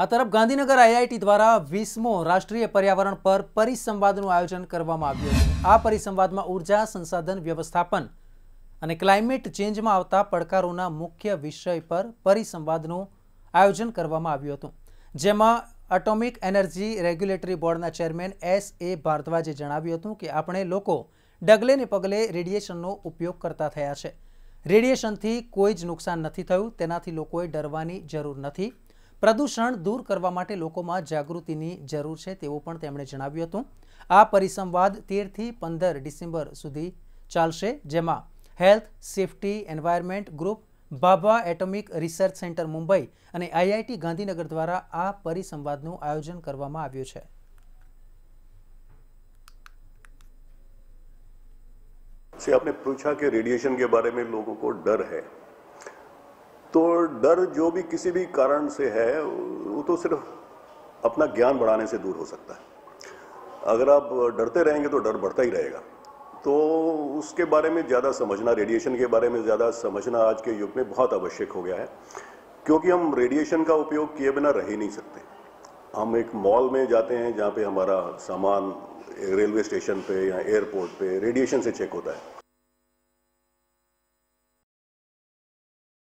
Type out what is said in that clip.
આ તરફ ગાંધીનગર આઈઆઈટી દ્વારા વીસમો રાષ્ટ્રીય પર્યાવરણ પર પરિસંવાદનું આયોજન કરવામાં આવ્યું હતું. આ પરિસંવાદમાં ઊર્જા સંસાધન વ્યવસ્થાપન અને ક્લાઇમેટ ચેન્જમાં આવતા પડકારોના મુખ્ય વિષય પર પરિસંવાદનું આયોજન કરવામાં આવ્યું હતું. જેમાં એટોમિક એનર્જી રેગ્યુલેટરી બોર્ડના ચેરમેન એસ એ ભારદ્વાજે જણાવ્યું હતું કે આપણે લોકો ડગલે ને પગલે રેડિયેશનનો ઉપયોગ કરતા થયા છે. રેડિયેશનથી કોઈ જ નુકસાન નથી થયું, તેનાથી લોકોએ ડરવાની જરૂર નથી. પ્રદૂષણ દૂર કરવા માટે લોકોમાં જાગૃતિની જરૂર છે તેવું પણ તેમણે જણાવ્યું હતું આ પરિસંવાદ તેરથી પંદર ડિસેમ્બર સુધી ચાલશે જેમાં health safety environment group Bhabha atomic research centre Mumbai અને આઈઆઈટી ગાંધીનગર દ્વારા આ પરિસંવાદનું આયોજન કરવામાં આવ્યું છે से आपने पूछा कि रेडिएशन के बारे में लोगों को डर है तो डर जो भी किसी भी कारण से है, वो तो सिर्फ़ अपना ज्ञान बढ़ाने से दूर हो सकता है। अगर आप डरते रहेंगे तो डर बढ़ता ही रहेगा। तो उसके बारे में ज़्यादा समझना रेडिएशन के बारे में ज़्यादा समझना आज के युग में बहुत आवश्यक हो गया है, क्योंकि हम रेडिएशन का उपयोग किए बिना रह ही नहीं सकते। हम एक मॉल में जाते हैं जहाँ पे हमारा सामान रेलवे स्टेशन पे या एयरपोर्ट पे रेडिएशन से चेक होता है।